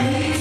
Amen.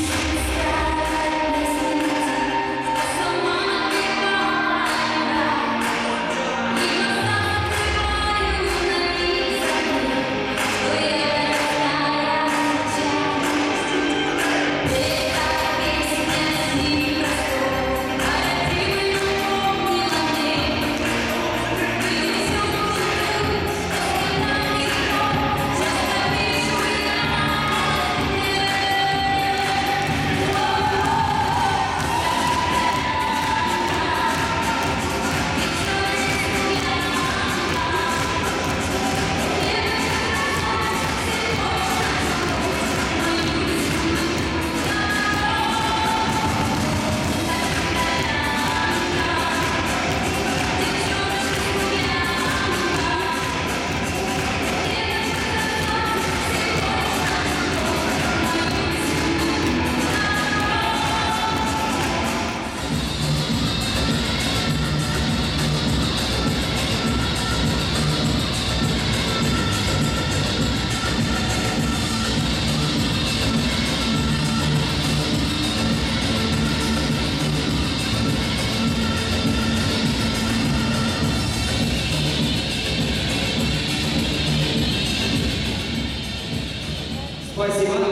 快喜欢